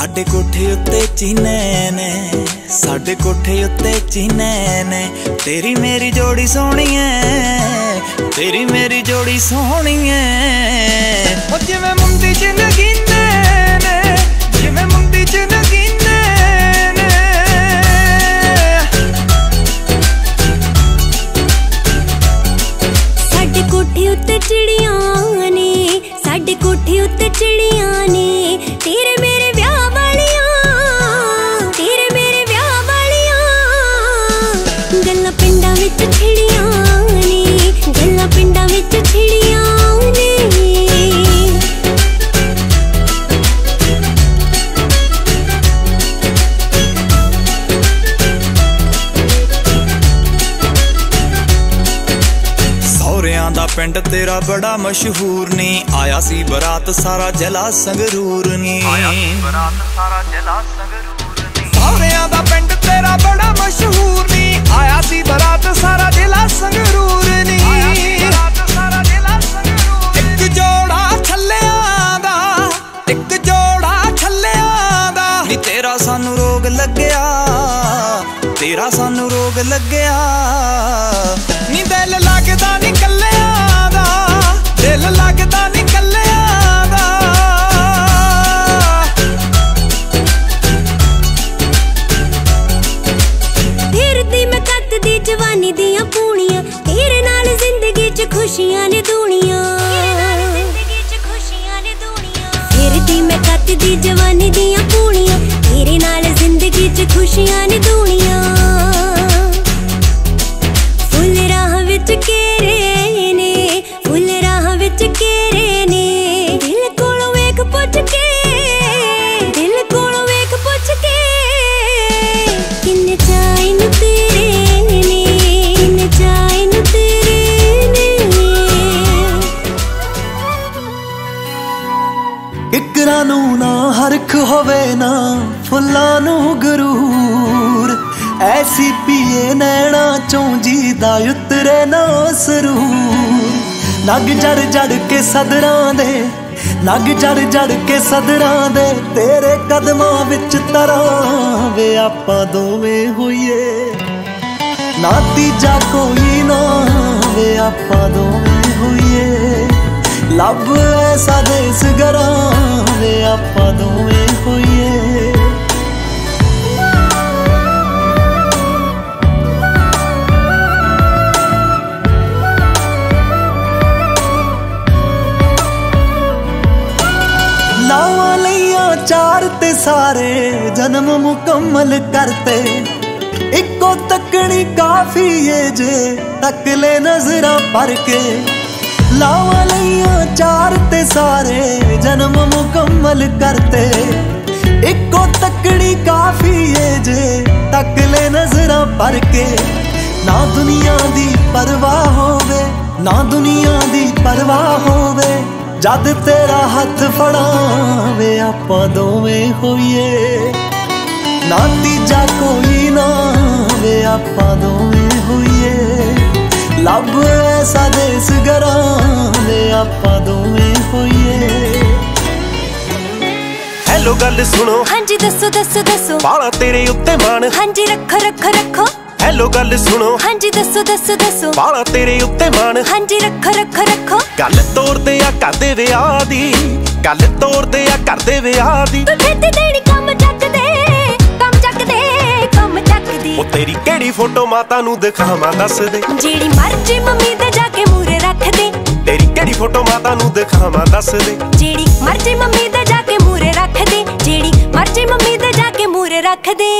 ਸਾਡੇ ਕੋਠੇ ਉੱਤੇ ਚੀਨੇ ਨੇ, ਸਾਡੇ ਕੋਠੇ ਉੱਤੇ ਚੀਨੇ ਨੇ। ਤੇਰੀ ਮੇਰੀ ਜੋੜੀ ਸੋਹਣੀ ਐ ਤੇਰੀ ਮੇਰੀ ਜੋੜੀ ਸੋਹਣੀ ਐ ਉਹ ਜਿਵੇਂ ਮੁੰਦੀ ਚ ਨਗੀਨੇ ਨੇ, ਜਿਵੇਂ ਮੁੰਦੀ ਚ ਨਗੀਨੇ ਨੇ। ਸਾਡੇ ਕੋਠੇ ਉੱਤੇ ਚਿੜੀਆਂ ਨੇ, ਸਾਡੇ ਕੋਠੇ ਉੱਤੇ ਚਿੜੀਆਂ ਨੇ, ਤੇਰੇ ਮੇਰੇ ਪਿੰਡ ਤੇਰਾ ਬੜਾ ਮਸ਼ਹੂਰ ਨੀ। ਆਇਆ ਸੀ ਬਰਾਤ ਸਾਰਾ ਜਲਾ ਸੰਗਰੂਰ ਨੀ। ਆਇਆ ਸੀ ਬਰਾਤ ਸਾਰਾ ਜਲਾ ਸੰਗਰੂਰ ਨੀ। ਸੌਰਿਆਂ ਦਾ ਪਿੰਡ ਤੇਰਾ ਬੜਾ ਮਸ਼ਹੂਰ ਨੀ। ਆਇਆ ਸੀ ਬਰਾਤ ਸਾਰਾ ਜਲਾ ਸੰਗਰੂਰ ਨੀ। ਆਇਆ ਸੀ ਬਰਾਤ ਸਾਰਾ ਜਲਾ ਸੰਗਰੂਰ ਇੱਕ ਜੋੜਾ ਛੱਲਿਆਂ ਦਾ ਇੱਕ ਜੋੜਾ ਛੱਲਿਆਂ ਦਾ। ਨੀ ਤੇਰਾ ਸਾਨੂੰ ਰੋਗ ਲੱਗਿਆ ਤੇਰਾ ਸਾਨੂੰ ਰੋਗ ਲੱਗਿਆ। ਨੀ ਦਿਲ ਲੱਗਦਾ ਨੀ ਕੱਲਿਆਂ ਦਾ ਦਿਲ ਲੱਗਦਾ ਇਕਰਾਂ ਨੂੰ ਨਾ ਹਰਖ ਹੋਵੇ ਨਾ, ਫੁੱਲਾਂ ਨੂੰ ਗਰੂਰ। ਐਸੀ ਪੀਏ ਨੈਣਾ ਚੋਂ ਜੀ ਦਾ ਉਤਰੇ ਨਾ ਸਰੂਰ। ਨਗ ਜੜ ਜੜ ਕੇ ਸਦਰਾਂ ਦੇ ਲੱਗ ਜੜ ਜੜ ਕੇ ਸਦਰਾਂ ਦੇ ਤੇਰੇ ਕਦਮਾਂ ਵਿੱਚ ਤਰਾਂ ਵੇ ਆਪਾਂ ਦੋਵੇਂ ਹੋਈਏ। ਨਾ ਤੀਜਾ ਕੋਈ ਨਾ ਵੇ ਆਪਾਂ ਦੋਵੇਂ ਹੋਈਏ। ਲੱਭ ਐਸਾ ਦੇਸ ਗਰਾਂ ਵੇ ਆਪਾਂ ਦੋਵੇਂ ਹੋਈਏ। ਲਾਵਾਂ ਲਈਆਂ ਚਾਰ ਤੇ ਸਾਰੇ, ਜਨਮ ਮੁਕੰਮਲ ਕਰਤੇ। ਇੱਕੋ ਤੱਕਣੀ ਕਾਫੀ ਏ ਜੇ, ਤੱਕ ਲੈ ਨਜ਼ਰਾਂ ਭਰ ਕੇ। ਲਾਵਾਂ ਲਈਆਂ ਚਾਰ ਤੇ ਸਾਰੇ, ਜਨਮ ਮੁਕੰਮਲ ਕਰਤੇ। ਇੱਕੋ ਤੱਕਣੀ ਕਾਫੀ ਏ ਜੇ, ਤੱਕ ਲੈ ਨਜ਼ਰਾਂ ਭਰ ਕੇ। ਨਾ ਦੁਨੀਆ ਦੀ ਪਰਵਾਹ ਹੋਵੇ, ਨਾ ਦੁਨੀਆ ਦੀ ਪਰਵਾਹ ਹੋਵੇ। ਜਦ ਤੇਰਾ ਹੱਥ ਫੜਾਵੇ ਆਪਾਂ ਦੋਵੇਂ ਹੋਈਏ। ਨਾ ਤੀਜਾ ਕੋਈ ਨਾ ਵੇ ਆਪਾਂ ਦੋਵੇਂ ਹੋਈਏ। ਲੱਭ ਐਸਾ ਦੇਸ ਗਰਾਂ ਵੇ ਆਪਾਂ ਦੋਵੇਂ ਹੋਈਏ। ਹੈਲੋ ਗੱਲ ਸੁਣੋ। ਹਾਂਜੀ ਦੱਸੋ ਦੱਸੋ ਦੱਸੋ। ਬਾਲਾ ਤੇਰੇ ਉੱਤੇ ਮਾਣ। ਹਾਂਜੀ ਰੱਖੋ ਰੱਖੋ ਰੱਖੋ। ਹੈਲੋ ਗੱਲ ਸੁਣੋ। ਹਾਂਜੀ ਦੱਸੋ ਦੱਸੋ ਦੱਸੋ। ਬਾਲਾ ਤੇਰੇ ਉੱਤੇ ਮਾਣ। ਹਾਂਜੀ ਰੱਖੋ ਰੱਖੋ ਰੱਖੋ। ਗੱਲ ਤੋਰਦੇ ਆ ਕਰਦੇ ਵਿਆਹ ਦੀ। ਗੱਲ ਤੋਰਦੇ ਆ ਕਰਦੇ ਵਿਆਹ ਦੀ। ਤੂੰ ਛੇਤੀ ਦੇਣੀ ਕੰਮ ਚੱਕ ਦੇ ਕੰਮ ਚੱਕ ਦੇ ਕੰਮ ਚੱਕ ਦੇ। ਉਹ ਤੇਰੀ ਕਿਹੜੀ ਫੋਟੋ ਮਾਤਾ ਨੂੰ ਦਿਖਾਵਾਂ ਦੱਸ ਦੇ। ਜਿਹੜੀ ਮਰਜ਼ੀ ਮੰਮੀ ਤੇ ਜਾ ਕੇ ਮੂਰੇ ਰੱਖ ਦੇ। ਤੇਰੀ ਕਿਹੜੀ ਫੋਟੋ ਮਾਤਾ ਨੂੰ ਦਿਖਾਵਾਂ ਦੱਸ ਦੇ। ਜਿਹੜੀ ਮਰਜ਼ੀ ਮੰਮੀ ਤੇ ਜਾ ਕੇ ਮੂਰੇ ਰੱਖ ਦੇ ਜਿਹੜੀ ਮਰਜ਼ੀ ਮੰਮੀ ਤੇ ਜਾ ਕੇ ਮੂਰੇ ਰੱਖ ਦੇ।